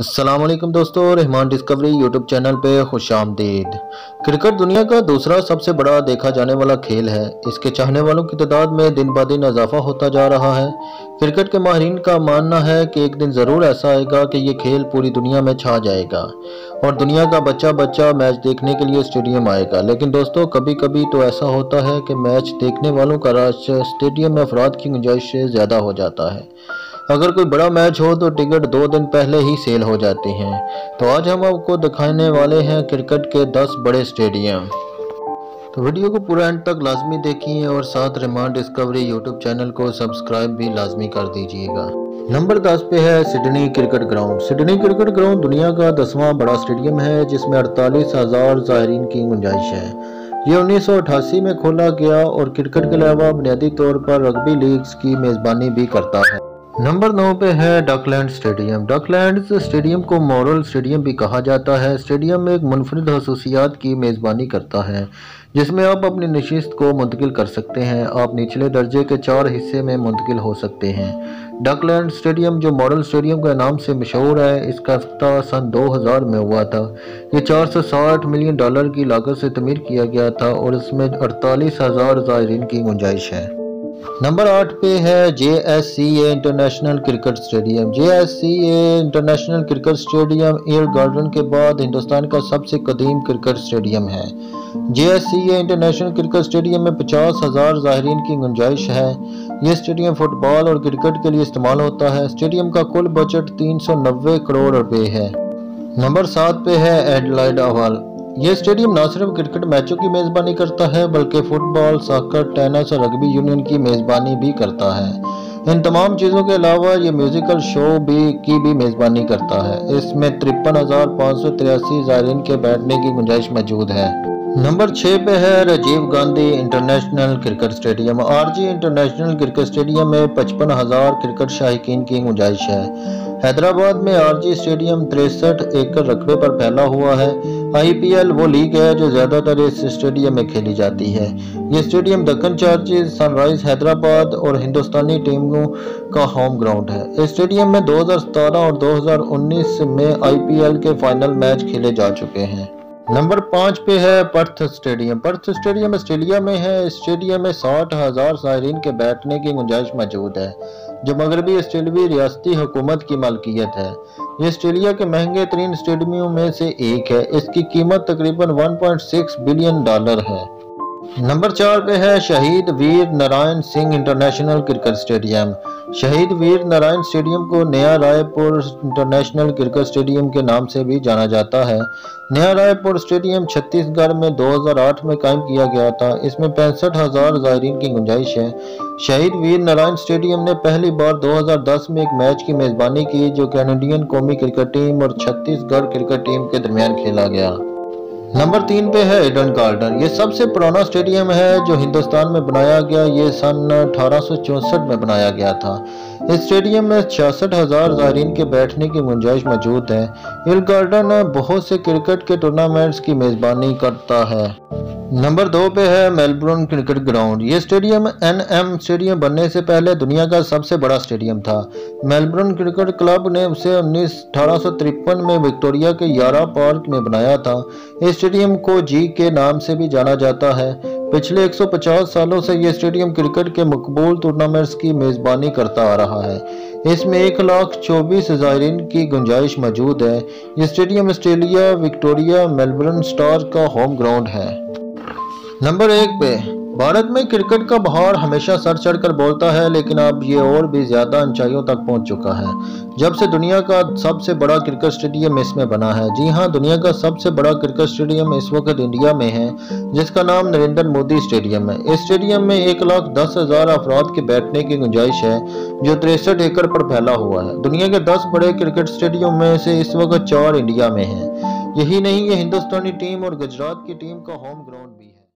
असलम दोस्तों Rahman discovery YouTube channel पे खुश आमदीद। क्रिकेट दुनिया का दूसरा सबसे बड़ा देखा जाने वाला खेल है। इसके चाहने वालों की तादाद में दिन ब दिन इजाफा होता जा रहा है। क्रिकेट के माहरीन का मानना है कि एक दिन ज़रूर ऐसा आएगा कि ये खेल पूरी दुनिया में छा जाएगा। और दुनिया का बच्चा बच्चा मैच देखने के लिए स्टेडियम आएगा। लेकिन दोस्तों कभी कभी तो ऐसा होता है कि मैच देखने वालों का रश स्टेडियम में अफराद की गुंजाइश से ज़्यादा हो जाता है। अगर कोई बड़ा मैच हो तो टिकट दो दिन पहले ही सेल हो जाती हैं। तो आज हम आपको दिखाने वाले हैं क्रिकेट के 10 बड़े स्टेडियम। तो वीडियो को पूरा एंड तक लाजमी देखिए और साथ रिमांड डिस्कवरी यूट्यूब चैनल को सब्सक्राइब भी लाजमी कर दीजिएगा। नंबर 10 पे है Sydney cricket ground. Sydney cricket ground दुनिया का दसवां बड़ा स्टेडियम है, जिसमें अड़तालीस हज़ार जायरीन की गुंजाइश है। ये उन्नीस सौ अठासी में खोला गया और क्रिकेट के अलावा बुनियादी तौर पर रग्बी लीग्स की मेज़बानी भी करता है। नंबर नौ पे है डकलैंड स्टेडियम। डकलैंड स्टेडियम को मॉरल स्टेडियम भी कहा जाता है। स्टेडियम एक मुनफरद खसूसियात की मेज़बानी करता है, जिसमें आप अपनी नशिस्त को मुंतकिल कर सकते हैं। आप निचले दर्जे के चार हिस्से में मुंतकिल हो सकते हैं। डकलैंड स्टेडियम, जो मॉडल स्टेडियम के नाम से मशहूर है, इसका अफ्ताह सन 2000 में हुआ था। ये 460 मिलियन डॉलर की लागत से तमीर किया गया था और इसमें अड़तालीस हज़ार ज़ायरीन की गुंजाइश है। नंबर आठ पे है J S C A international cricket stadium J S C A international cricket stadium air garden के बाद हिंदुस्तान का सबसे कदीम क्रिकेट स्टेडियम है। J S C A international cricket stadium में पचास हज़ार ज़ाहरीन की गुंजाइश है। ये स्टेडियम फुटबॉल और क्रिकेट के लिए इस्तेमाल होता है। स्टेडियम का कुल बजट तीन सौ नब्बे करोड़ रुपए है। नंबर सात पे है एडलाइड अवाल ये स्टेडियम न सिर्फ़ क्रिकेट मैचों की मेज़बानी करता है, बल्कि फुटबॉल, सॉकर, टेनिस और रग्बी यूनियन की मेज़बानी भी करता है। इन तमाम चीज़ों के अलावा ये म्यूज़िकल शो भी, की भी मेज़बानी करता है। इसमें तिरपन हज़ार पाँच सौ तिरासी ज़ायरीन के बैठने की गुंजाइश मौजूद है। नंबर छः पे है Rajiv Gandhi international cricket stadium. R G international cricket stadium में पचपन हज़ार क्रिकेट शाहिकीन की गुंजाइश है। हैदराबाद में आरजी स्टेडियम तिरसठ एकड़ रकबे पर फैला हुआ है। आईपीएल वो लीग है जो ज़्यादातर इस स्टेडियम में खेली जाती है। ये stadium Deccan Chargers Sunrise Hyderabad और हिंदुस्तानी टीमों का होम ग्राउंड है। इस स्टेडियम में 2017 और 2019 में आईपीएल के फाइनल मैच खेले जा चुके हैं। नंबर पाँच पे है Perth stadium Perth stadium Australia में है। स्टेडियम में साठ हज़ार सायरीन के बैठने की गुंजाइश मौजूद है। जो मगरबी ऑस्ट्रेलवी रियासती हुकूमत की मालकियत है। ये आस्ट्रेलिया के महँगे तरीन स्टेडियमों में से एक है। इसकी कीमत तकरीबन 1.6 बिलियन डॉलर है। नंबर चार पे है Shaheed Veer Narayan Singh international cricket stadium. Shaheed Veer Narayan stadium को नया रायपुर इंटरनेशनल क्रिकेट स्टेडियम के नाम से भी जाना जाता है। नया रायपुर स्टेडियम छत्तीसगढ़ में 2008 में कायम किया गया था। इसमें पैंसठ हज़ार जायरीन की गुंजाइश है। शहीद वीर नारायण स्टेडियम ने पहली बार 2010 में एक मैच की मेजबानी की, जो कैनेडियन कौमी क्रिकेट टीम और छत्तीसगढ़ क्रिकेट टीम के दरमियान खेला गया। नंबर तीन पे है एडन गार्डन ये सबसे पुराना स्टेडियम है जो हिंदुस्तान में बनाया गया। ये सन अठारह सौ चौंसठ में बनाया गया था। स्टेडियम में छियासठ हज़ार जायरीन के बैठने की गुंजाइश मौजूद है। इल गार्डन बहुत से क्रिकेट के टूर्नामेंट्स की मेज़बानी करता है। नंबर दो पे है मेलबर्न क्रिकेट ग्राउंड। ये स्टेडियम एन एम स्टेडियम बनने से पहले दुनिया का सबसे बड़ा स्टेडियम था। मेलबर्न क्रिकेट क्लब ने उसे उन्नीस में विक्टोरिया के यारा पार्क में बनाया था। इस स्टेडियम को जी के नाम से भी जाना जाता है। पिछले 150 सालों से ये स्टेडियम क्रिकेट के मकबूल टूर्नामेंट्स की मेज़बानी करता आ रहा है। इसमें एक लाख चौबीस जायरीन की गुंजाइश मौजूद है। ये stadium Australia, Victoria, Melbourne star का होम ग्राउंड है। नंबर एक पे भारत में क्रिकेट का बहार हमेशा सर चढ़कर बोलता है, लेकिन अब ये और भी ज़्यादा ऊंचाइयों तक पहुँच चुका है, जब से दुनिया का सबसे बड़ा क्रिकेट स्टेडियम इसमें बना है। जी हाँ दुनिया का सबसे बड़ा क्रिकेट स्टेडियम इस वक्त इंडिया में है, जिसका नाम नरेंद्र मोदी स्टेडियम है। इस स्टेडियम में एक लाख दस हज़ार अफराद के बैठने की गुंजाइश है, जो तिरसठ एकड़ पर फैला हुआ है। दुनिया के दस बड़े क्रिकेट स्टेडियम में से इस वक्त चार इंडिया में है। यही नहीं, ये हिंदुस्तानी टीम और गुजरात की टीम का होम ग्राउंड